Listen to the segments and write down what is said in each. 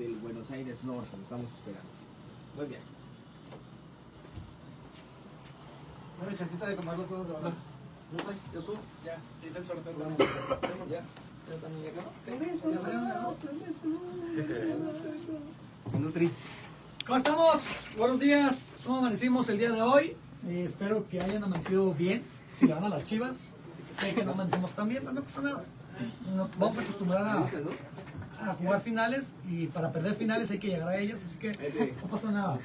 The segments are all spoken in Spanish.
del Buenos Aires Norte. Lo estamos esperando. Muy bien. Dame chancita de comer las cosas de verdad. ¿No traes? ¿Ya estuvo? Ya. Dice el sorteo. Ya. ¿Ya también ya acabó? Por eso, Ya. Nutri. ¿Cómo estamos? Buenos días. ¿Cómo amanecimos el día de hoy? Eh, espero que hayan amanecido bien. Si le van a las chivas. Sé que no amanecemos tan bien, pero no pasa nada. Nos vamos a acostumbrar a, a jugar finales y para perder finales hay que llegar a ellas, así que no pasa nada.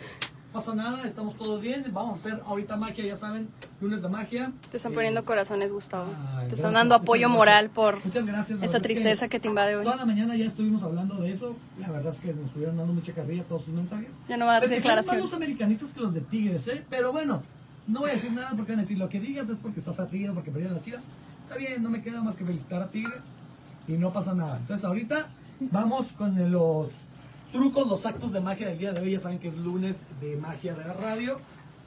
No pasa nada, estamos todos bien. Vamos a hacer ahorita magia, ya saben, lunes de magia. Te están Eh, poniendo corazones, Gustavo. Ay, Te gracias, están dando apoyo moral por Muchas gracias. esa es tristeza que te invade hoy. Toda la mañana ya estuvimos hablando de eso. La verdad es que nos estuvieron dando mucha carrilla todos sus mensajes. Ya no va a dar quedaron más declaración. los americanistas que los de Tigres, ¿eh? Pero bueno, no voy a decir nada porque van a decir lo que digas es porque estás atrido, porque perdieron las chivas. Está bien, no me queda más que felicitar a Tigres y no pasa nada. Entonces ahorita vamos con los trucos, los actos de magia del día de hoy. Ya saben que es lunes de magia de la radio.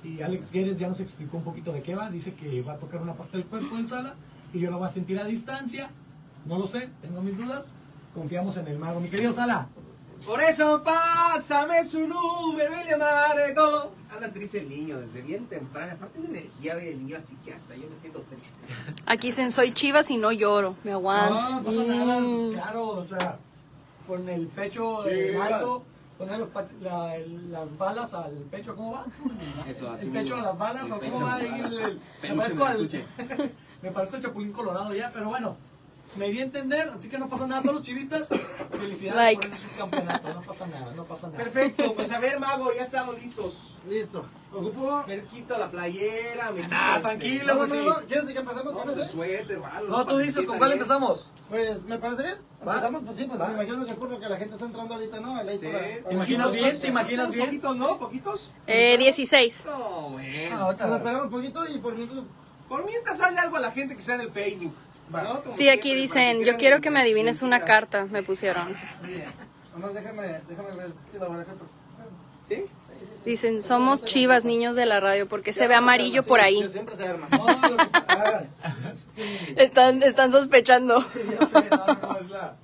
Y Alex Guedes ya nos explicó un poquito de qué va. Dice que va a tocar una parte del cuerpo en sala y yo lo voy a sentir a distancia. No lo sé, tengo mis dudas. Confiamos en el mago. Mi querido Sala, Por eso pásame su número y le marco. Anda triste el niño desde bien temprano. Aparte de energía ve el niño así que hasta yo me siento triste. Aquí dicen, soy chivas y no lloro. Me No, aguanto. no pasa nada, Mm. claro, o sea, con el pecho Sí, eh, alto, poner los pach- la- el- las balas al pecho, ¿cómo va? Eso, así El pecho a las balas, El ¿o cómo va? el- me, parezco al, me parezco el chapulín colorado ya, pero bueno, me di a entender, así que no pasa nada, todos los chivistas, felicidades Like. por ese campeonato, no pasa nada, no pasa nada. Perfecto, pues a ver, mago, ya estamos listos. Listo. ¿Ocupo? Me quito la playera, me quito Ah, este- tranquilo, No, no, pues no, sí. no. ¿Quieres que con pues ese? suéter, No, tú dices, ¿con cuál bien. empezamos? Pues me parece bien. Va. Empezamos, pues sí, pues Va. me imagino que ocurre que la gente está entrando ahorita, ¿no? A la Sí. para- para- ¿Te imaginas bien? ¿Te imaginas bien? ¿Poquitos, no? ¿Poquitos? Eh, 16. No, Ah, bueno. ahorita- Nos esperamos poquito y por mientras. Por mientras sale algo a la gente que está en el Facebook. Va. ¿no? Como Sí, aquí siempre, dicen, yo quiero que me adivines una carta, me pusieron. Bien. Nomás déjame, déjame ver la baraja. ¿Sí? Dicen, somos chivas, niños de la radio, porque se ve amarillo por ahí. Siempre se arma. Ah, Están, están sospechando. ya sé, no, no, es la,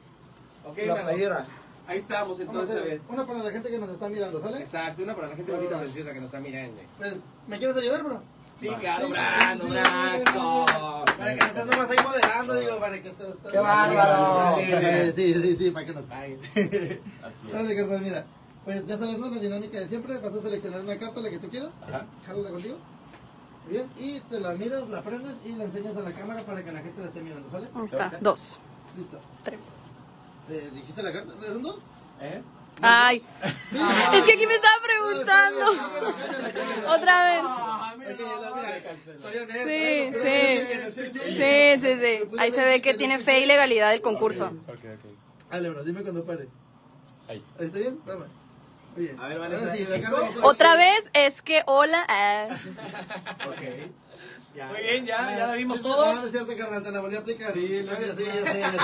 Ok, la mago. playera. Ahí estamos, Vamos a entonces, a hacer ver. una para la gente que nos está mirando, ¿sale? Exacto, una para la gente bonita preciosa que nos está mirando. Pues, ¿me quieres ayudar, bro? Sí, claro, Sí, brazo, sí, brazo. Para que no estés nomás ahí moderando, digo, para que estés. ¡Qué bárbaro! Sí, sí, sí, para que nos paguen. Dale, carnal, mira. Pues ya sabes, ¿no? La dinámica de siempre. Vas a seleccionar una carta, la que tú quieras. Jálala contigo. Bien, y te la miras, la prendes y la enseñas a la cámara para que la gente la esté mirando, ¿sale? Ahí está, dos. Listo. Tres. Eh, ¿Dijiste la carta? ¿Eran dos? ¿Eh? Ay, es que aquí me estaba preguntando. Otra vez. Sí, sí. Sí, sí, sí. Ahí se ve que tiene fe y legalidad el concurso. Dale, bro, dime cuando pare. Ahí. ¿Ahí está bien? Toma. Bien. A ver, Ahora sí. Otra vez es que hola. ah. Ok. Ya. Muy bien, ya, ya la vimos No, no todos. es cierto, carnal, te la volví a aplicar. Sí, lo Ah, que- sí, ya sé, ya sé,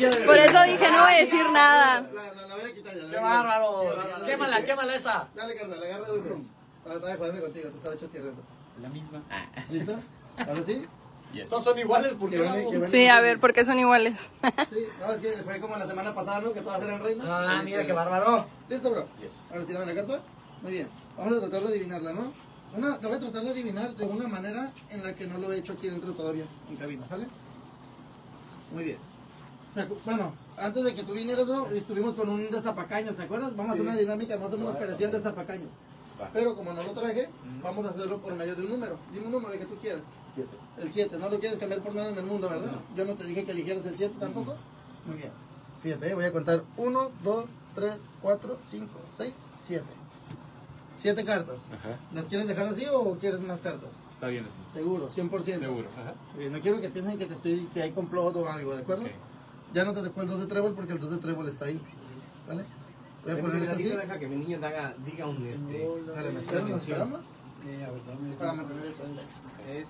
ya. Por eso dije no voy a decir nada. La, la, la voy a quitar ya. la ¡Qué bárbaro! Qué bárbaro. Quémala, quémala esa. Dale, carnal, agarra de un Ah, Estaba jugando contigo, te estaba chasqueando. La misma. ¿Listo? ¿Ahora sí? Yes. No son iguales porque bueno. Sí, a ver, ¿por qué son iguales? Sí, no, es que fue como la semana pasada, ¿no? Que todas eran reinas. Ah, Ahí mira qué bárbaro. ¿Listo, bro? Ahora sí, dame la carta. Muy bien. Vamos a tratar de adivinarla, ¿no? Una, la voy a tratar de adivinar de una manera en la que no lo he hecho aquí dentro todavía, en cabina, ¿sale? Muy bien. ¿Te acu- Bueno, antes de que tú vinieras, bro, estuvimos con un destapacaños, ¿te acuerdas? Vamos a hacer una dinámica más o menos parecida al destapacaños. Va. Pero como no lo traje, vamos a hacerlo por medio de un número. Dime un número que tú quieras. Siete. El 7, no lo quieres cambiar por nada en el mundo, ¿verdad? Yo no te dije que eligieras el 7 tampoco. Muy bien. Fíjate, eh, voy a contar 1, 2, 3, 4, 5, 6, 7. 7 cartas. Ajá. ¿Las quieres dejar así o quieres más cartas? Está bien así. Seguro, 100%. Seguro. Ajá. Bien, no quiero que piensen que te estoy que hay complot o algo, ¿de acuerdo? Ok. Ya no te tocó el 2 de trébol porque el 2 de trébol está ahí. ¿Sale? Voy a poner esto así. Deja que mi niño haga, diga un este. Dale, ¿me esperan? ¿Nos esperamos? Eh, a ver, dame- Para mantener el contexto. Es.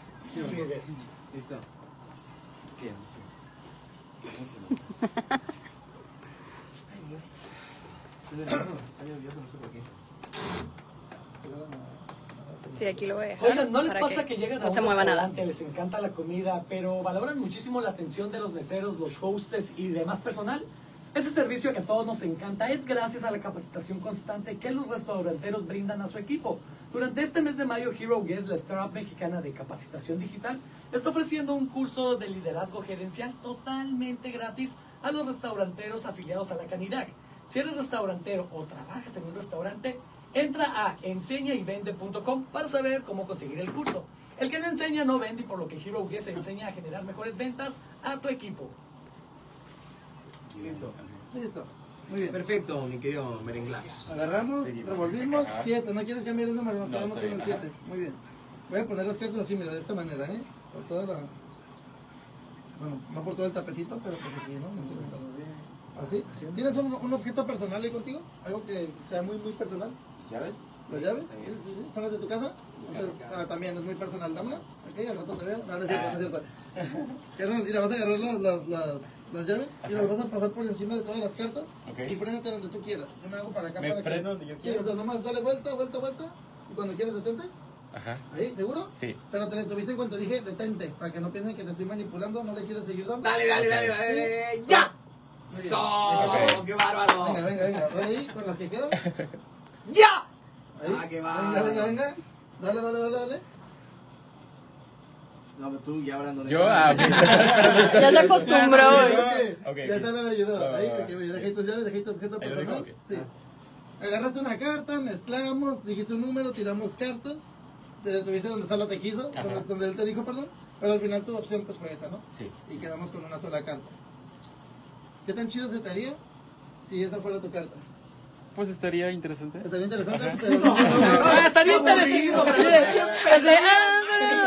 Listo. ¿Qué? No sé. Ay, Dios. Estoy nervioso, estoy nervioso, no sé por qué. Sí, aquí lo voy a dejar. Oigan, ¿no les para pasa que, llegan no a se un mueva nada? les encanta la comida, pero valoran muchísimo la atención de los meseros, los hostes y demás personal? Ese servicio que a todos nos encanta es gracias a la capacitación constante que los restauranteros brindan a su equipo. Durante este mes de mayo, Hero Guest, la startup mexicana de capacitación digital, está ofreciendo un curso de liderazgo gerencial totalmente gratis a los restauranteros afiliados a la Canirac. Si eres restaurantero o trabajas en un restaurante, entra a enseñayvende.com para saber cómo conseguir el curso. El que no enseña no vende y por lo que Hero Guest enseña a generar mejores ventas a tu equipo. Listo. Listo. Muy bien. Perfecto, mi querido merenglazo. Agarramos, Seguimos. revolvimos, Ajá. 7. ¿No quieres cambiar el número? Nos No, quedamos con el bien, 7. Muy bien. Voy a poner las cartas así, mira, de esta manera, ¿eh? Por toda la... Bueno, no por todo el tapetito, pero pues aquí, ¿no? Más o menos. ¿Así? ¿Tienes un, un objeto personal ahí contigo? ¿Algo que sea muy, muy personal? ¿Llaves? ¿Las llaves? Sí, sí, sí. ¿Son las de tu casa? Entonces, ah, también es muy personal. Dámelas. Ok, al rato te veo. No, no es cierto, no es cierto. Carnal, mira, vas a agarrar las, las, las, las llaves y las vas a pasar por encima de todas las cartas Ok. y frénate donde tú quieras. Yo me hago para acá, Me para freno acá. donde yo Sí, o sea, nomás dale vuelta, vuelta, vuelta. Y cuando quieras detente. Ajá. Ahí, ¿seguro? Sí. Pero te detuviste en cuanto dije detente, para que no piensen que te estoy manipulando, no le quieres seguir dando. Dale, dale, dale, dale, dale. ¡Ya! ¡So! ¡Qué bárbaro! Venga, venga, venga, dale ahí con las que quedan. ¡Ya! Ahí. Ah, qué venga, bárbaro. venga, venga. Dale, dale, dale, dale. No, pero tú ya no le Yo, ah, ok. Ya se acostumbró. Ok, güey. ok. Ok. Ya me ayudó. Va, va, Ahí, dejé tus llaves, dejé tu objeto personal. Sí. Agarraste una carta, mezclamos, dijiste un número, tiramos cartas. Te detuviste donde solo te quiso, donde, donde él te dijo perdón. Pero al final tu opción pues fue esa, ¿no? Sí. Y quedamos con una sola carta. ¿Qué tan chido se te haría si esa fuera tu carta? Pues estaría interesante. Estaría interesante, pero no. Ah, estaría interesante. ah,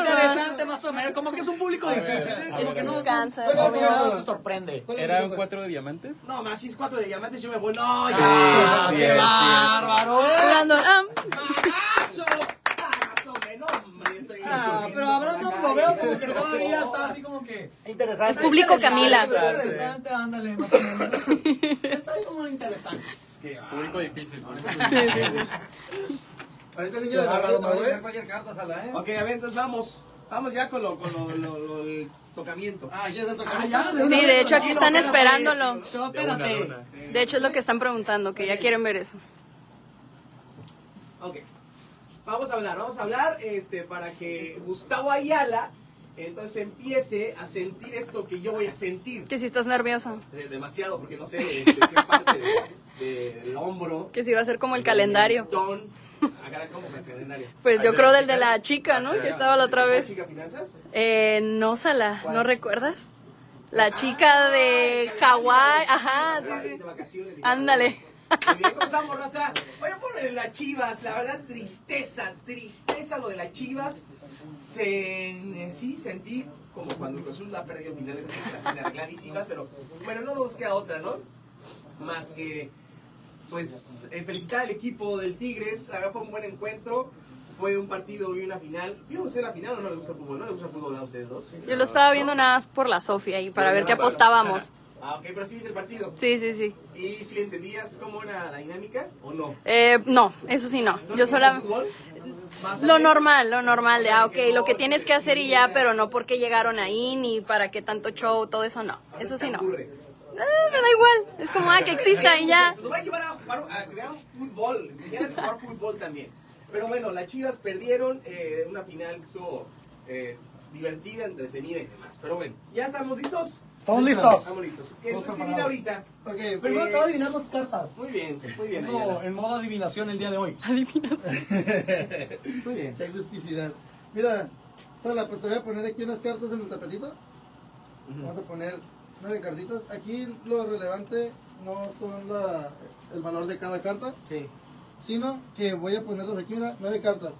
Interesante más o menos, como que es un público difícil, ¿eh? como que no, Cáncer, no, no se sorprende. ¿Cuál es ¿Era un cosa? cuatro de diamantes? No, más si es cuatro de diamantes, yo me voy. No, ya. sí, ¡Qué bárbaro! ¿eh? Brandon, ¡Mazo! Ah, Ah, pero a Brandon lo veo como que todavía está así como que... es público Camila. Interesante, ándale, más o menos. Está como interesante. Público difícil, por eso. Ahorita el niño de la radio te va a llegar cualquier carta, sala, ¿eh? Ok, a ver, entonces vamos. Vamos ya con lo, con lo, lo, lo- el tocamiento. Ah, ya se toca. Ah, ya, Sí, de hecho, aquí no, están espérate. esperándolo. De una, espérate. de una. De hecho, es lo que están preguntando, que ya quieren ver eso. Ok. Vamos a hablar, vamos a hablar este, para que Gustavo Ayala entonces empiece a sentir esto que yo voy a sentir. Que si estás nervioso. Demasiado, porque no sé este, qué parte de- del hombro. Que si va a ser como el calendario. Pues yo creo del de la chica, ¿no? Que estaba la otra ¿La vez. chica finanzas? Eh, no, Sala, ¿no recuerdas? La chica de Hawái, ajá, sí, sí. Ándale. Bien, raza. Las chivas, la verdad, tristeza, tristeza lo de las chivas. Se, eh, sí, sentí como cuando Azul la perdió finales arregladísimas, pero bueno, no nos queda otra, ¿no? Más que, pues, eh, felicitar al equipo del Tigres. Fue un buen encuentro. Fue un partido y una final. ¿Vieron usted la final o no le gusta el fútbol? ¿No le gusta el fútbol a ustedes dos? Yo lo estaba viendo nada más por la Sofía y para ver qué apostábamos. Ah, ok, pero sí viste el partido. Sí, sí, sí. ¿Y si le entendías cómo era la dinámica o no? Eh, no, eso sí no. ¿No Yo le sola... gusta el fútbol? Más o Lo normal, lo normal de, ah, ok, lo que tienes que hacer y ya, pero no porque llegaron ahí, ni para qué tanto show, todo eso no. Eso sí no. Eh, me da igual, es como, ah, que exista y ya. Nos va a llevar a jugar a crear fútbol, enseñarles a jugar fútbol también. Pero bueno, las Chivas perdieron eh, una final que estuvo eh, divertida, entretenida y demás. Pero bueno, ¿ya estamos listos? Estamos listos. Estamos listos. ¿Qué es que viene ahorita? Ok, Primero Eh, te voy a adivinar las cartas. Muy bien, muy bien. Ayala. en modo adivinación el día de hoy. Muy bien. Qué agusticidad. Mira, Sala, pues te voy a poner aquí unas cartas en el tapetito. Vamos a poner nueve cartitas. Aquí lo relevante no son la, el valor de cada carta, Sí. sino que voy a ponerlas aquí, mira, nueve cartas.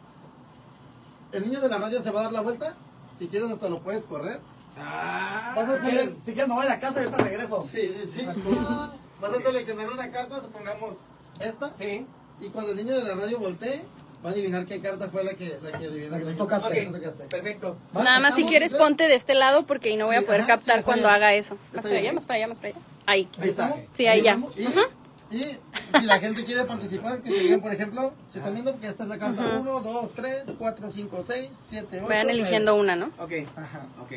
El niño de la radio se va a dar la vuelta. Si quieres hasta lo puedes correr. Ah, Vas a Si quieres, hacer... si quieres me voy a la casa y ahorita regreso. Sí, sí, sí. Vas a seleccionar una carta, supongamos esta. sí. Y cuando el niño de la radio voltee, va a adivinar qué carta fue la que, la que adivinó. La que tú tocaste. Tú tocaste. Perfecto. ¿Va? Nada más si quieres ponte de este lado porque ahí no voy a Sí, poder ajá, captar sí, cuando bien. haga eso. Más para allá, bien. más para allá, más para allá. Ahí. Ahí está. Sí, ahí ya. vamos? Y, y si la gente quiere participar, que te digan, por ejemplo, si están viendo que esta es la carta 1, 2, 3, 4, 5, 6, 7, 8. Vayan eligiendo una, ¿no? Ok, Ajá. ok.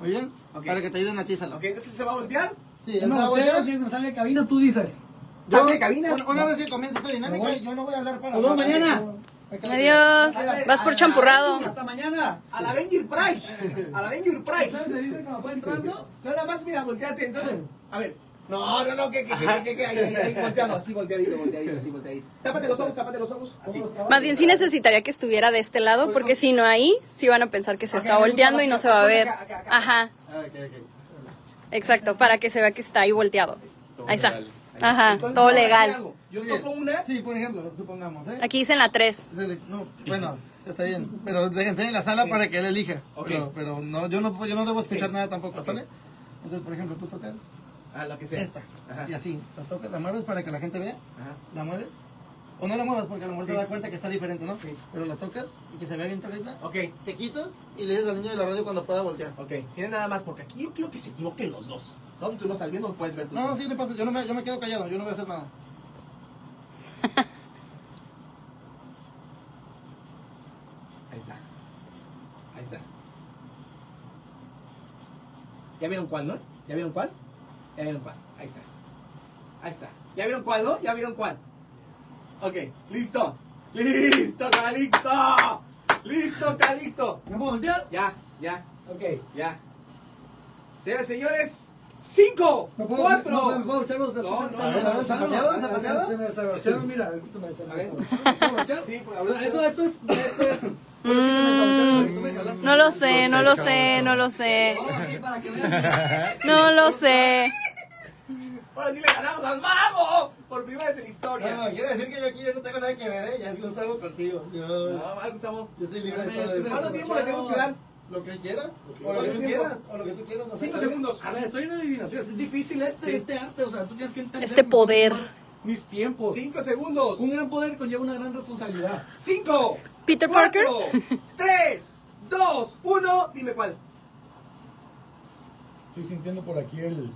Muy bien. Ok. Para que te ayuden a ti. Ok, entonces se va a voltear. Sí, él se va a voltear. quieres que salga de cabina, tú dices. Yo- de cabina. Una, una vez que comience esta dinámica, yo no voy a hablar para Nos mañana. Adiós. Vas por champurrado. Hasta mañana. A la Avenger Price. A la Avenger Price. Fue entrando. No, nada más, mira, volteate. Entonces, a ver. No, no, no, que, que, que, que, que, ahí, ahí, ahí, volteado, así, volteadito, volteadito, así, volteadito. Tápate los ojos, tápate los ojos, así. Más bien sí necesitaría que estuviera de este lado, porque si no ahí, sí van a pensar que se está volteando y no se va a ver. Ajá, Ah, ok, ok. exacto, para que se vea que está ahí volteado. Ahí está. legal. Ajá, Entonces, todo ahora, ¿qué legal. Yo Bien. toco una. Sí, por ejemplo, supongamos, ¿eh? Aquí dicen la 3. Se le- No, bueno, está bien. Pero déjense en la sala para que él elija. Ok. Pero, pero no, yo no, yo no debo escuchar nada tampoco. ¿sale? Entonces, por ejemplo, tú tocas A lo que sea. esta. Ajá. Y así, la tocas, la mueves para que la gente vea. Ajá. La mueves. O no la muevas porque a lo mejor Sí. te da cuenta que está diferente, ¿no? Sí. Pero la tocas y que se vea bien clarita. Ok, Te quitas y le dices al niño de la radio cuando pueda voltear. ok. Tiene nada más, porque aquí yo quiero que se equivoquen los dos. No, tú no estás viendo, no puedes ver tú. No, sí, no pasa. Yo, no me, yo me quedo callado, yo no voy a hacer nada. Ahí está. Ahí está. ¿Ya vieron cuál, no? ¿Ya vieron cuál? ¿Ya vieron cuál? Ahí está. Ahí está. ¿Ya vieron cuál, no? ¿Ya vieron cuál? Ok, listo. Listo, Calixto. Listo, Calixto. ¿Me puedo voltear? Ya, ya, Ok. ya. Señores, señores, cinco, ¿Me puedo, cuatro. no, ¿me puedo echar los después? no, Se me no, no, desabrocharon. zapateado, Se me- desabrocharon, mira, se me se me desabrocharon. Sí. Esto, esto es... Esto es... Mm, no lo sé, no lo sé, no lo sé. No, que lo sé. Ahora sí le ganamos al mago. Por primera vez en la historia. No, quiero decir que yo aquí yo no tengo nada que ver, ¿eh? Ya es Gustavo contigo. Yo, No, va, Gustavo. yo estoy libre de todo que eso. se ¿Cuánto tiempo le tenemos que dar? Lo que quiera, o ¿Cuánto lo que tú quieras, o lo que tú quieras. no. Cinco segundos. A ver, estoy en adivinación. Es difícil este, este arte. O sea, tú tienes que entender. Este poder. Mis tiempos. Cinco segundos. Un gran poder conlleva una gran responsabilidad. Cinco. Peter Parker. Tres, dos, uno. Dime cuál. Estoy sintiendo por aquí el.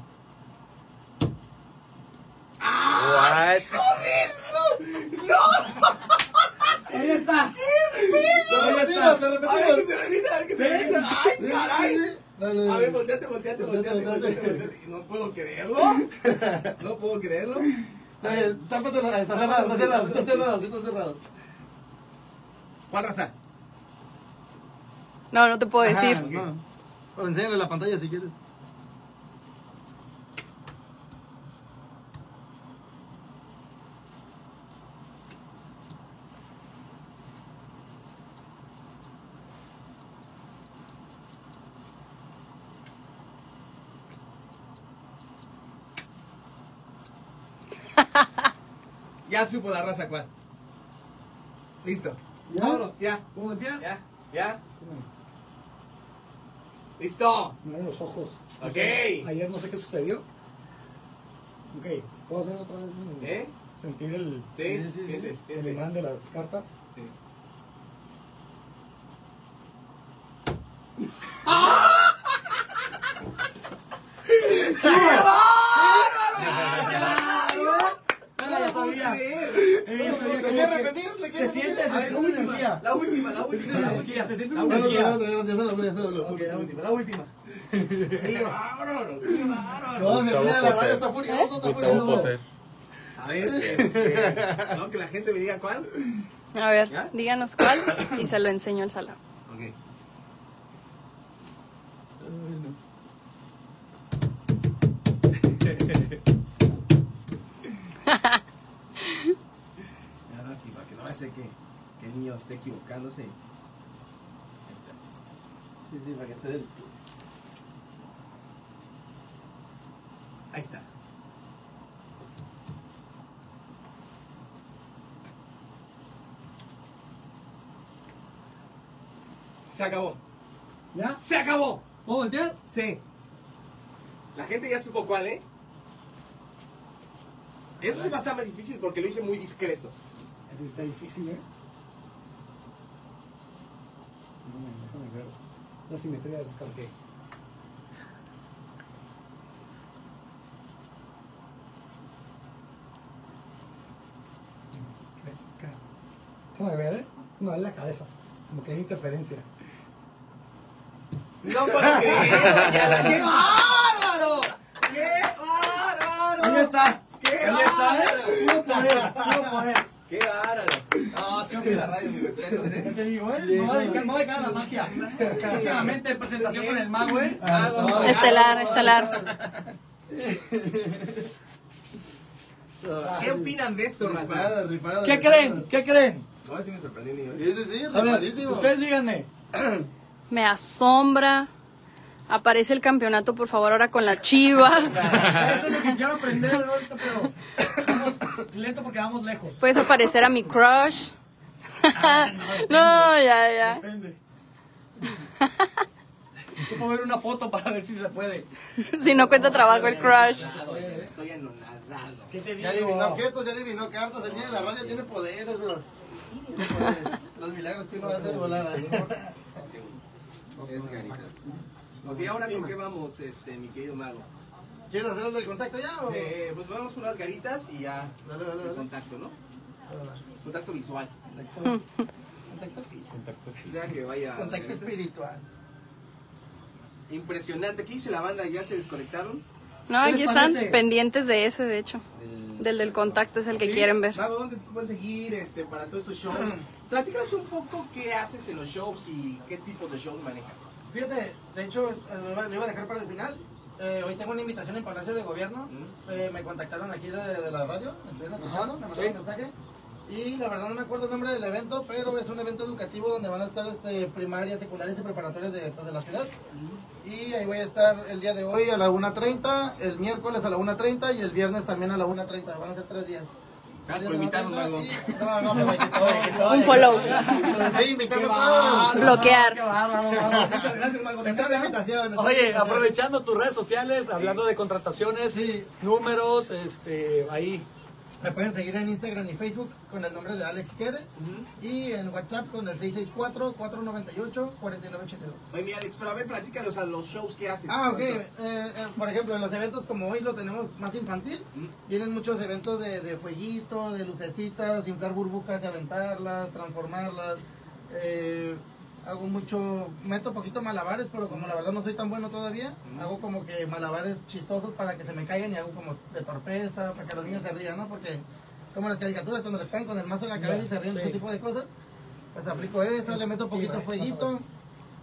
What? ¡No! ¡Ahí está! Te repetimos, te A ver que repetimos. se repita, a ver que se ¿Sí? repita. ¡Ay, caray! Dale, A ver, volteate, volteate. volteate. No puedo creerlo. No puedo creerlo. Está bien, tápate la- está cerrado, está cerrado, está cerrado, está cerrado. ¿Cuál raza? No, no te puedo decir. Ajá, no. O enséñale la pantalla si quieres. Ya supo la raza cuál. Listo. ¿Ya? Vámonos, ya. ¿Cómo voltear? Ya, ya. Listo. Me los ojos. Ok. Ayer no sé qué sucedió. Ok, ¿puedo hacer otra vez? ¿Eh? Sentir el, Sí, Sí, sí, el imán de las cartas. Sí. Ah, ya sabía. Creer. Eh, ya sabía ¿Le como quieres que repetir? ¿Le Se siente, se siente la una última, energía. la última, la siente una última. se siente Ah, una ya, energía. la última, la última. ¡Qué bárbaro! ¡Qué bárbaro! No, se mira, la radio está furioso, está furioso. A ver, no, que la gente me diga cuál. A ver, díganos cuál y se lo enseño al salón. Ok. Sí, para que no vaya a ser que, que el niño esté equivocándose. Ahí está. Sí, sí, para que se dé el- Ahí está. Se acabó. ¿Ya? Se acabó. ¿Puedo voltear? Sí. La gente ya supo cuál, ¿eh? Eso se va a estar más difícil porque lo hice muy discreto. Este está difícil, ¿eh? Déjame, déjame ver la simetría de las cartas. Déjame ver, ¿eh? No, es la cabeza. Como que hay interferencia. No puedo creerlo. ya la- ¡Qué bárbaro! ¡Qué Ahí está. ¡Qué Ahí está. Puro poder, puro poder. ¡Qué bárbaro! No, siempre la radio, mis respetos, ¿Qué ¿eh? te digo, eh? Me voy a dedicar, me voy a dedicar a la magia. Próximamente presentación con el mago, eh. Estelar, estelar. ¿Qué opinan de esto, raza? ¿Qué creen? ¿Qué creen? No, sí me sorprendí, ni yo. Sí, sí, A ver, ustedes díganme. Me asombra. Aparece el campeonato, por favor, ahora con las chivas. Eso es lo que quiero aprender ahorita, pero vamos lento porque vamos lejos. Puedes aparecer a mi crush. no, ya, ya. Depende. Puedo ver una foto para ver si se puede. Si no cuesta trabajo el crush. Estoy anonadado. ¿Qué te Ya digo? adivinó quietos, ya adivinó cartas. Niño de la radio tiene poderes, bro. Tiene poderes. Los milagros que uno hace de volada. Es garitas. Ok, ahora con qué vamos, este, mi querido mago. ¿Quieres hacer el del contacto ya o...? Eh, pues vamos con unas garitas y ya Dale, dale, el dale. contacto, ¿no? Contacto visual. Contacto, contacto físico. Ya que vaya. Contacto espiritual. Impresionante. ¿Qué dice la banda? ¿Ya se desconectaron? No, ¿Qué les aquí están parece? pendientes de ese, de hecho. Del del contacto es el que Sí. quieren ver. Mago, ¿dónde te pueden seguir este, para todos estos shows? Platícanos un poco qué haces en los shows y qué tipo de shows manejas. Fíjate, de hecho, eh, lo iba a dejar para el final. Eh, hoy tengo una invitación en Palacio de Gobierno. Eh, me contactaron aquí de, de la radio, me estuvieron escuchando, me mandaron un mensaje. Y la verdad no me acuerdo el nombre del evento, pero es un evento educativo donde van a estar este, primarias, secundarias y preparatorias de, pues, de la ciudad. Y ahí voy a estar el día de hoy a la 1.30, el miércoles a la 1.30 y el viernes también a la 1.30. Van a ser tres días. Gracias por invitarnos, Mago. No, no, estoy. Un follow. Los estoy invitando a todos. Bloquear. Muchas gracias, Mago. Nada, invitación. Oye, aprovechando tus redes sociales, hablando de contrataciones, números, este, ahí. Me pueden seguir en Instagram y Facebook con el nombre de Alex Queres y en WhatsApp con el 664-498-4982. Oye, mi Alex, pero a ver, platícanos a los shows que haces. Ah, ok. Eh, eh, por ejemplo, en los eventos como hoy lo tenemos más infantil, vienen muchos eventos de, de fueguito, de lucecitas, inflar burbujas y aventarlas, transformarlas. Eh, hago mucho, meto poquito malabares, pero como la verdad no soy tan bueno todavía, hago como que malabares chistosos para que se me caigan y hago como de torpeza, para que los niños se rían, ¿no? Porque como las caricaturas cuando les pegan con el mazo en la cabeza y se ríen de Sí. ese tipo de cosas, pues aplico eso, le meto poquito fueguito,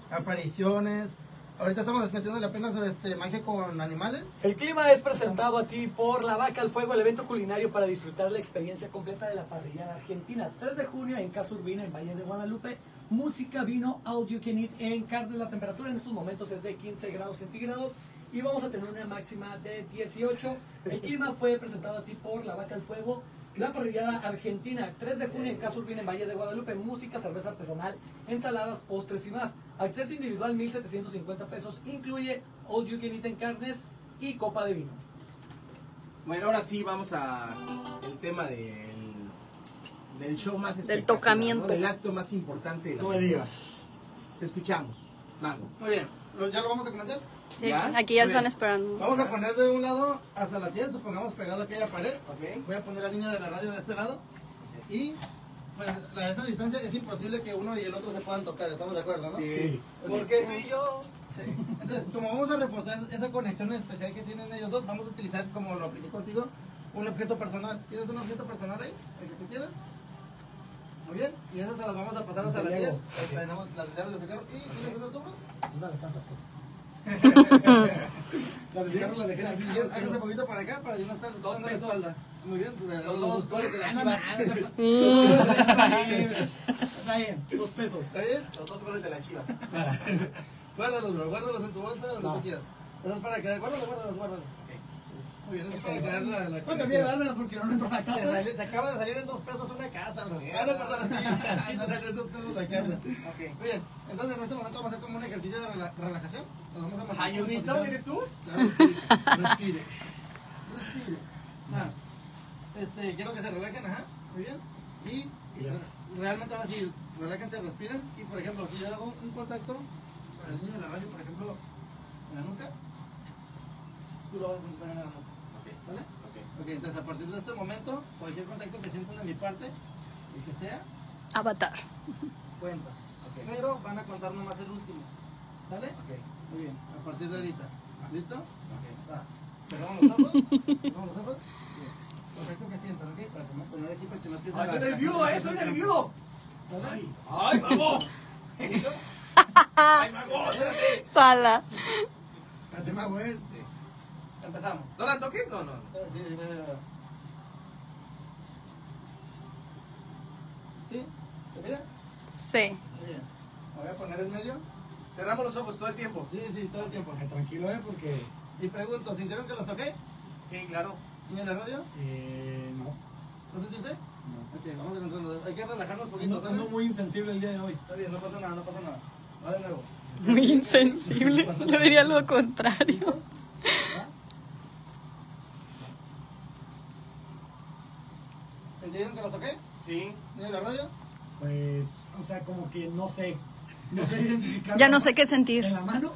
apariciones. Ahorita estamos metiéndole apenas este, magia con animales. El clima es presentado a ti por La Vaca al Fuego, el evento culinario para disfrutar la experiencia completa de la parrillada argentina. 3 de junio en Casa Urbina, en Valle de Guadalupe. Música, vino, all you can eat en carne. La temperatura en estos momentos es de 15 grados centígrados y vamos a tener una máxima de 18. El clima fue presentado a ti por La Vaca al Fuego. La parrillada argentina, 3 de junio en Casa Urbina, en Valle de Guadalupe. Música, cerveza artesanal, ensaladas, postres y más. Acceso individual, 1,750 pesos. Incluye all you can eat en carnes y copa de vino. Bueno, ahora sí vamos a el tema del, del show más Del tocamiento. ¿no? Del acto más importante de la No me digas. Te escuchamos, Mago. Muy bien, ¿lo- ¿ya lo vamos a comenzar? Sí, ¿Ya? aquí ya Muy están bien. esperando. Vamos a poner de un lado hasta la tienda, supongamos pegado a aquella pared. Voy a poner al niño de la radio de este lado. Y pues a esa distancia es imposible que uno y el otro se puedan tocar, estamos de acuerdo, ¿no? Sí. Porque tú y yo. Sí. Entonces, como vamos a reforzar esa conexión especial que tienen ellos dos, vamos a utilizar, como lo apliqué contigo, un objeto personal. ¿Tienes un objeto personal ahí? El que tú quieras. Muy bien. Y esas se las vamos a pasar hasta la tía. llevo. Ahí Tenemos las llaves de su carro. ¿Y tienes otro? Una de casa, pues. La del carro la dejé aquí. Hágase un poquito para acá para yo no estar Dos dando la pesos. espalda. Muy bien. pues, Los dos goles de las Ah, chivas. Está bien, dos pesos. ¿Está bien? Los dos goles de las chivas. Guárdalos, bro. Guárdalos en tu bolsa donde No. tú quieras. Eso es para crear. Guárdalos, guárdalos, guárdalos. Muy bien, eso es para crear la, la No cambié de dármelas porque no, entro a la Te, casa. sali- te acaba de salir en dos pesos una casa, bro. Ah, no, perdón. Sí, te salió en dos pesos la casa. Ok. Muy bien. Entonces, en este momento vamos a hacer como un ejercicio de rela- relajación. Nos vamos a mantener posición- ¿eres tú? Claro, respire. Respire. Respire. Ah, este, quiero que se relajen, ajá. Muy bien. Y realmente ahora sí, relájense, respiren. Y por ejemplo, si yo hago un contacto con el niño de la radio, por ejemplo, en la nuca, tú lo vas a sentar en la nuca. ¿Vale? Ok, entonces a partir de este momento, cualquier contacto que sientan de mi parte, el que sea, Avatar. cuenta. Pero van a contar nomás el último. ¿Sale? Muy bien, a partir de ahorita. ¿Listo? Va. Cerramos los ojos. Cerramos los ojos. Bien. Perfecto que sientan, ¿ok? Para que me poner aquí para que no pierdan Ay, soy nervioso, eh, soy nervioso. ¿Vale? Ay, mago. Ay, mago, espérate. Sala. Espérate, mago, eh. Empezamos. ¿No la toques? No, no. Sí, sí, sí. ¿Sí? ¿Se mira? Sí. Muy bien. Me voy a poner en medio. Cerramos los ojos todo el tiempo. Sí, sí, todo el tiempo. Tranquilo, eh, porque. Y pregunto, ¿sintieron que los toqué? Sí, claro. ¿Y en la radio? Eh, no. ¿Lo sentiste? No. Ok, vamos a encontrarnos. Hay que relajarnos un poquito. Ando, muy insensible el día de hoy. Está bien, no pasa nada, no pasa nada. Va de nuevo. Muy insensible. Yo diría lo contrario. ¿Va? ¿Sintieron que los toqué? Sí. ¿Y en la radio? Pues, o sea, como que no sé. No sé identificar. Ya la no sé qué sentir. ¿En la mano?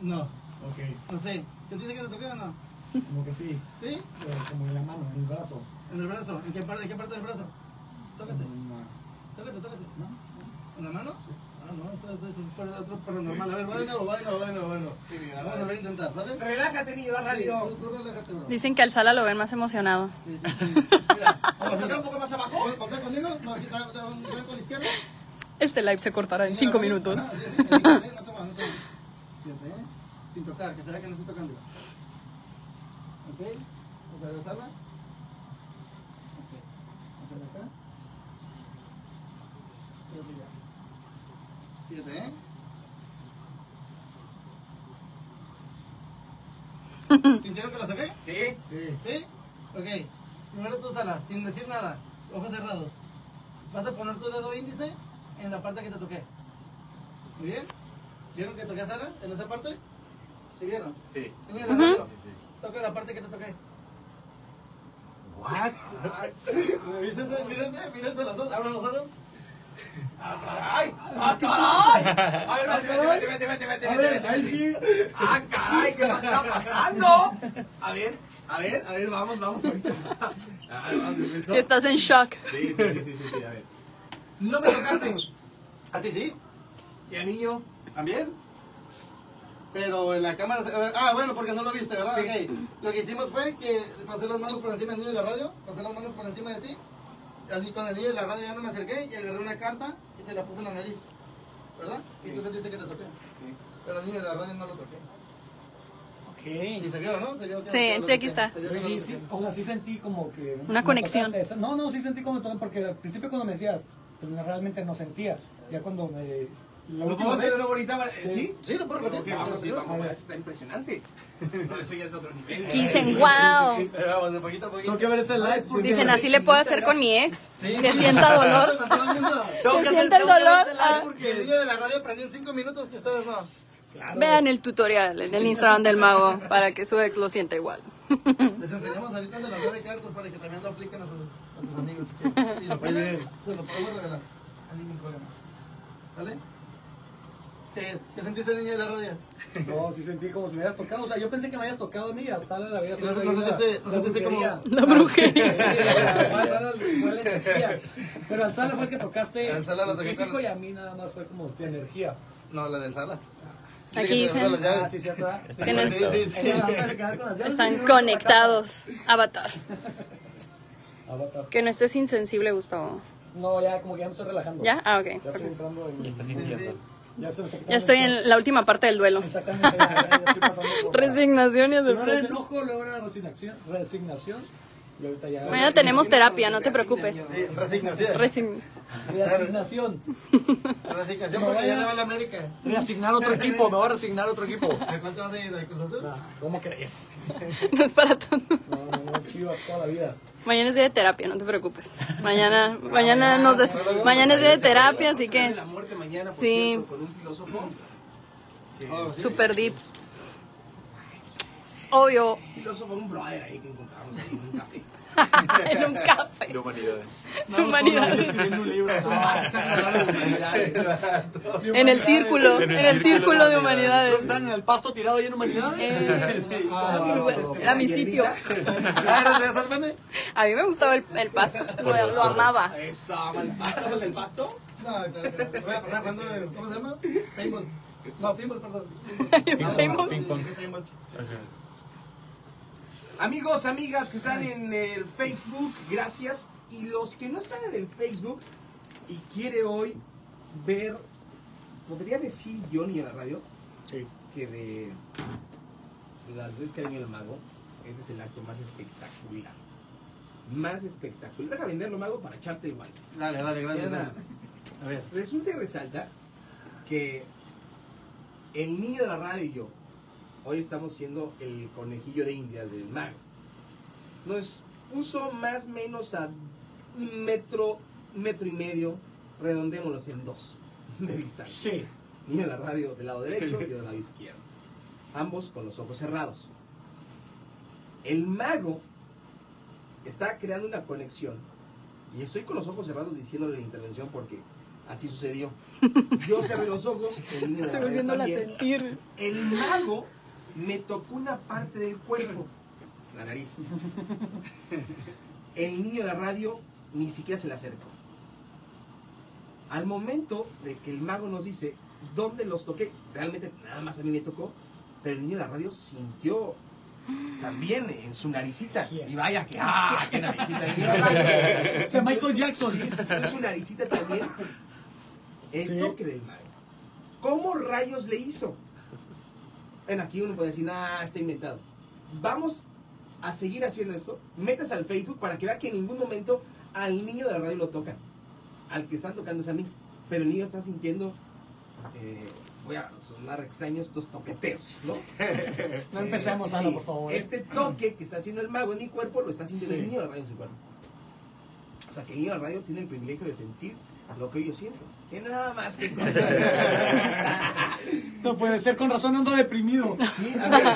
No. Ok, No sé. ¿Sentiste que te toqué o no? como que sí. ¿Sí? pero como en la mano, en el brazo. ¿En el brazo? ¿En qué parte, en qué parte del brazo? Tócate. No. Tócate, tócate. ¿No? ¿En la mano? Ah, no, eso, eso, eso es para otro paranormal. A ver, de nuevo. Sí, mira, Vamos a volver a intentar, ¿vale? Relájate, niño, la Sí, radio. tú, tú relájate, bro. Dicen que al Sala lo ven más emocionado. Sí, sí, sí. ¿Vamos a tocar un poco más abajo? ¿Voltea conmigo? No, aquí está, está un blanco a la izquierda. Este live se cortará en Mira, cinco ¿ves? minutos. ¿eh? Sin tocar, que se vea que no estoy tocando. ¿Ok? Vamos a regresarla. Ok. Vamos a ver acá. Fíjate, ¿eh? ¿Sintieron que la saqué? Sí. Sí. ¿Sí? Ok. Primero tú, Sala, sin decir nada, ojos cerrados. Vas a poner tu dedo índice en la parte que te toqué. Muy bien. ¿Vieron que toqué a Sara en esa parte? ¿Sí vieron? Sí. Señora, radio, Toca la parte que te toqué. What? Mírense, mírense, mírense los dos, abran los ojos. ¡Ah, caray! ¡Ah, caray! A ver, vete, vete, vete, vete, vete, vete, ver, vete, vete. sí. ¡Ah, caray! ¿Qué más está pasando? A ver, a ver, a ver, vamos, vamos ahorita. Ah, vamos, empezó. Que estás en shock. Sí, sí, sí, sí, sí, sí, a ver. No me tocaste. ¿A ti sí? ¿Y al niño? ¿También? Pero en la cámara... Ah, bueno, porque no lo viste, ¿verdad? Ok. Lo que hicimos fue que pasé las manos por encima del niño de la radio, pasé las manos por encima de ti, así con el niño de la radio ya no me acerqué y agarré una carta y te la puse en la nariz, ¿verdad? Y tú sentiste que te toqué. Pero el niño de la radio no lo toqué. Y Ok. se vio, ¿no? Se vio que Sí, no sí, aquí está. Se vio que no sí, o sea, sí sentí como que... Una conexión. No, no, sí sentí como todo, porque al principio cuando me decías, pues, realmente no sentía. Ya cuando me... ¿Lo última podemos hacer vez, de nuevo ahorita? Sí. ¿Sí? Sí, lo puedo repetir. Sí, está impresionante. No, eso ya es de otro nivel. Dicen, wow. Sí, vamos, de poquito a poquito. Tengo que ver ese live. porque- Dicen, así le puedo hacer con mi ex. Sí. Que sienta dolor. Que sienta el dolor, ah. Que el porque- niño de la radio aprendió en 5 minutos que ustedes no. Claro. Vean el tutorial en el Instagram del mago para que su ex lo sienta igual. Les enseñamos ahorita de las nueve cartas para que también lo apliquen a sus, a sus amigos. si. Si lo pueden, se lo podemos regalar. Ningún problema. ¿Sale? ¿Qué, ¿Qué sentiste, niño de la radio? No, sí sentí como si me habías tocado. O sea, yo pensé que me habías tocado a mí. Al Sala la veías No, no la- sentiste- no sentiste como- brujería. La brujería. Al Sala fue la energía. Pero al Sala fue el que tocaste Al Sala lo toqué físico con- y a mí nada más fue como tu energía. No, la del sala. Aquí te dicen-. Ah. Que no Sí, sí, Están conectados. Avatar. Avatar. Que no estés insensible, Gustavo. No, ya como que ya me estoy relajando. ¿Ya? Ah, ok. Ya estoy entrando en... Estás Sí, sí. sintiendo. Ya, estoy en la última parte del duelo. Exactamente, Resignación y enojo, luego era resignación, resignación y ahorita ya... Mañana tenemos terapia, no te preocupes. Sí, resignación. Resign- Reasignación. Resignación porque ya no va a la América. Reasignar otro equipo, me voy a resignar otro equipo. ¿A cuál te vas a ir? ¿A Cruz Azul? Nah, ¿Cómo crees? No es para tanto. No, no, chivas toda la vida. Mañana es día de terapia, no te preocupes. Mañana, mañana nos des- mañana es día de terapia, así que La muerte mañana, por Sí. cierto, con un filósofo. Oh, sí. super deep. Obvio, Un filósofo, un brother ahí que encontramos ahí en un café. en un café. De humanidades. Humanidades. Escribiendo un libro. Ah, humanidades. En el círculo, en el círculo de humanidades. ¿Están en el pasto tirado ahí en humanidades? Eh, Ah, muy bueno. Era mi sitio. Ah. A mí me gustaba el, el pasto, lo, lo amaba. Eso, ama el pasto. ¿Sabes el pasto? No, claro que no. Voy a pasar ¿cómo se llama? Paintball. No, pinball, perdón. Paintball. Paintball. Amigos, amigas que están en el Facebook, gracias. Y los que no están en el Facebook y quiere hoy ver, podría decir Johnny en la radio Sí. que de las veces que ha venido el mago, ese es el acto más espectacular. Más espectacular. Deja venderlo, mago, para echarte guante. Dale, dale, gracias. nada gracias. más. A ver. Resulta y resalta que el niño de la radio y yo hoy estamos siendo el conejillo de indias del mago. Nos puso más o menos a un metro, metro y medio, redondémoslos en dos de distancia. Sí. De la radio del lado derecho y yo del lado izquierdo. Ambos con los ojos cerrados. El mago está creando una conexión. Y estoy con los ojos cerrados diciéndole la intervención porque así sucedió. Yo cerré los ojos, el niño de la radio también. sentir. El mago me tocó una parte del cuerpo, la nariz. El niño de la radio ni siquiera se le acercó. Al momento de que el mago nos dice dónde los toqué, realmente nada más a mí me tocó, pero el niño de la radio sintió también en su naricita. Y vaya que, ¡ah! ¡Qué naricita! el niño de la radio. O sea, Michael Jackson. Sí, sintió su naricita también. El Sí. toque del mago. ¿Cómo rayos le hizo? Bueno, aquí uno puede decir, ah, está inventado. Vamos a seguir haciendo esto. Metas al Facebook para que vea que en ningún momento al niño de la radio lo tocan. Al que están tocando es a mí. Pero el niño está sintiendo, eh, voy a sonar extraño, estos toqueteos, ¿no? No empecemos, Ana, por favor. ¿eh? Este toque que está haciendo el mago en mi cuerpo lo está sintiendo Sí. el niño de la radio en su cuerpo. O sea, que el niño de la radio tiene el privilegio de sentir lo que yo siento. Que nada más que... No puede ser, con razón ando deprimido. Sí, a ver,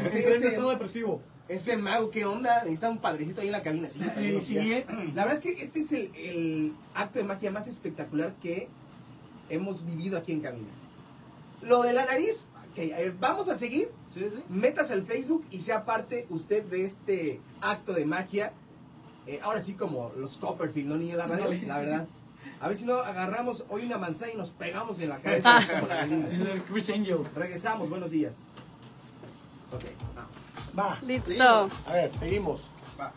ese, estado depresivo. ese mago, ¿qué onda? Necesita un padrecito ahí en la cabina. Sí, sí. La verdad es que este es el, el acto de magia más espectacular que hemos vivido aquí en cabina. Lo de la nariz, ok, a ver, vamos a seguir. Sí, sí. Metas al Facebook y sea parte usted de este acto de magia. Eh, ahora sí como los Copperfield, ¿no, niño de la radio? La verdad. A ver si no agarramos hoy una manzana y nos pegamos en la cabeza como la Chris Angel. Regresamos, buenos días. Ok, vamos. Va. Listo. A ver, seguimos. Va.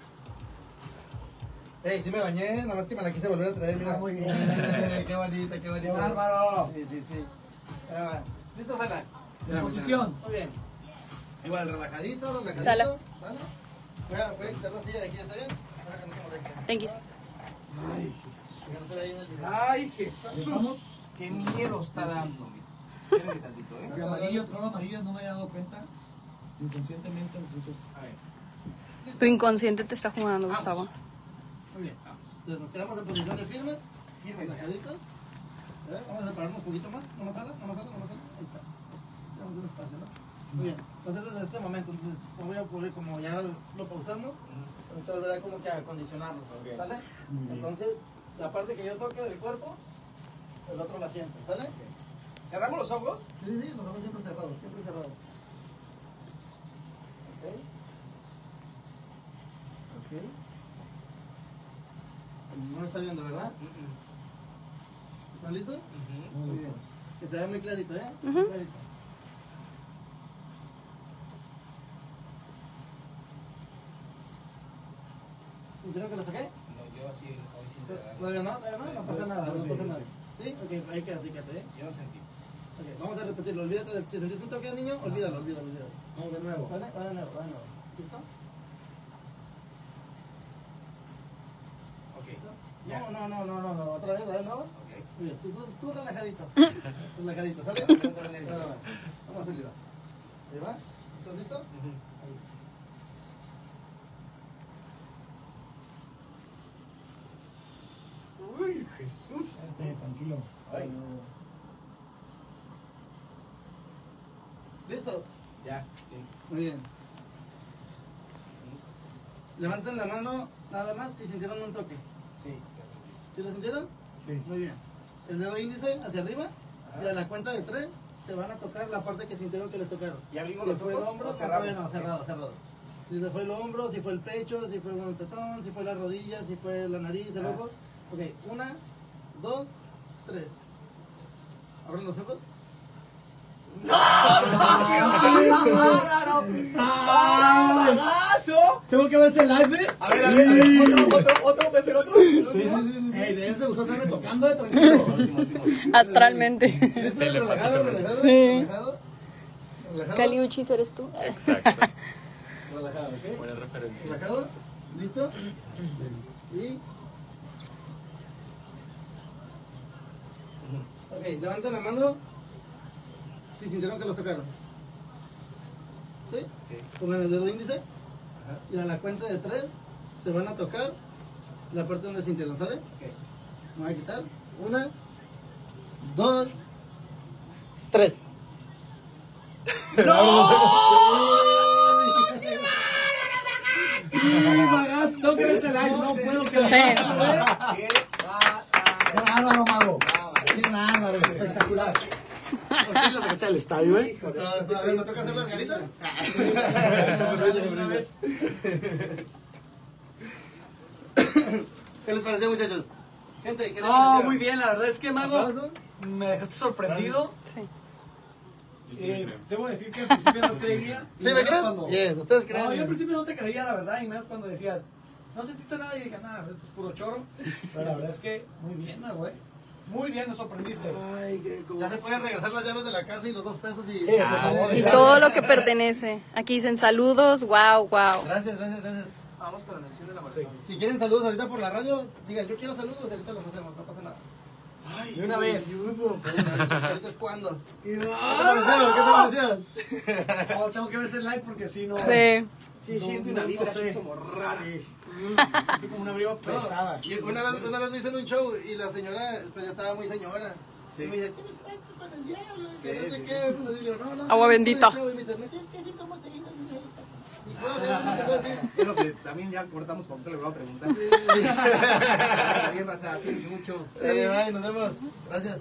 Ey, sí me bañé, nada más que me la quise volver a traer, mira. Ah, muy bien. Eh, qué bonita, qué bonita. ¡Qué bárbaro! Sí, sí, sí. ¿Listo, Sara? En posición. Muy bien. Igual, relajadito, relajadito. Sale. ¿Sale? Voy a, quitar la silla de aquí, ¿está bien? Para que no te moleste. Thank you. Que Ay, qué, Dejamos. qué miedo está dando. Tantito, ¿eh? Amarillo, todo amarillo, no me había dado cuenta. Inconscientemente, entonces. A ver. Tu inconsciente te está jugando, Gustavo. Muy bien. Entonces nos quedamos en posición de firmes. Firmes. Ver, Vamos a separarnos un poquito más. No más jala, no más jala, no más jala. Ahí está. Tenemos un espacio, ¿no? Muy bien. Entonces desde este momento, entonces, lo voy a poner como ya lo pausamos. Entonces volverá como que a acondicionarnos. Bien. Entonces, la parte que yo toque del cuerpo, el otro la siente. ¿Sale? ¿Cerramos los ojos? Sí, sí, los ojos siempre cerrados, siempre cerrados. Ok. Ok. No lo está viendo, ¿verdad? ¿Están listos? Muy bien. Que se vea muy clarito, ¿eh? Muy Ujú. clarito. ¿Sintieron que lo saqué? No, hoy ¿Todavía no? ¿Todavía no? No pasa nada, no Sí, pasa nada. ¿Sí? Ok, ahí quédate, quédate, ¿eh? Yo no sentí. Ok, vamos a repetirlo. Olvídate del. Si sentiste un toque de niño, olvídalo, olvídalo, olvídalo. Vamos de nuevo. ¿Sale? Va de nuevo, va de nuevo. ¿Listo? Ok. No, no, no, no, no, no. Otra vez, va de nuevo. Ok. Muy bien, tú, tú, tú relajadito. relajadito, ¿sale? No. Vamos a hacerlo. ¿Ahí va? ¿Estás listo? Ahí. Jesús. Espérate, tranquilo. Ay. ¿Listos? Ya, sí. Muy bien. Levanten la mano nada más si sintieron un toque. Sí. ¿Sí lo sintieron? Sí. Muy bien. El dedo índice hacia arriba y a la cuenta de tres se van a tocar la parte que sintieron que les tocaron. ¿Y abrimos Si los fue el ojos hombro, o o cerramos? todavía no, cerrado, cerrado. Si se fue el hombro, si fue el pecho, si fue el pezón, si fue la rodilla, si fue la nariz, el Ah. ojo. Ok, una, dos, tres. ¿Abren los ojos? ¡Qué bárbaro! ¡Ah, pasó? Tengo que verse live, ¿eh? A ver, a ver, a ver, otro, otro, otro, puede ser otro. El último. Ey, debes de estarme tocando, eh, tranquilo. Astralmente. ¿Esto es relajado, relajado? Sí. ¿Relajado? ¿Relajado? Caliuchis, ¿eres tú? Exacto. Relajado, ¿ok? Buena referencia. ¿Relajado? ¿Listo? Y... Ok, levanten la mano si sintieron que los tocaron. ¿Sí? Sí. Pongan el dedo índice y a la cuenta de tres se van a tocar la parte donde sintieron, ¿sale? Me voy a quitar. Una, dos, tres. Magas, tengo que verse live, no puedo creer. Qué bárbaro, mago. Qué bárbaro, espectacular. Por fin la sacaste del estadio, ¿eh? A ver, ¿me toca hacer las ganitas? Una vez. ¿Qué les pareció, muchachos? Gente, ¿qué les No, pareció? muy bien, la verdad es que, Mago, me dejaste sorprendido. Sí. Eh, debo decir que al principio no creía. ¿Sí me crees? cuando- Bien, ustedes creen. No, yo al principio no te creía, la verdad, y menos cuando decías, no sentiste nada, y dije, nada, esto es puro choro. Pero la verdad es que, muy bien, güey. Muy bien, me sorprendiste. Ay, qué Ya se pueden regresar las llaves de la casa y los dos pesos y... Eh. Y todo lo que pertenece. Aquí dicen saludos, wow, wow. Gracias, gracias, gracias. Vamos con la mención de la maratón. Si quieren saludos ahorita por la radio, digan, yo quiero saludos, ahorita los hacemos, no pasa nada. Ay, De una vez. Ahorita es cuando. ¿Qué te pareció? ¿Qué te pareció? Tengo que verse live porque si no. Sí. Sí, No, siento una no vibra sé. así como rara. Como una vibra pesada. Y una vez, una vez lo hice en un show y la señora, pues ya estaba muy señora. Sí. Y me dice, ¿tienes pacto con el diablo? Que no sé qué. Pues así, no, no. Agua bendita. Y me dice, ¿me tienes que decir cómo se hizo, señorita? Y bueno, eso me que también ya cortamos porque le voy a preguntar. Sí. Bien, raza, cuídense mucho. Dale, bye, nos vemos. Gracias.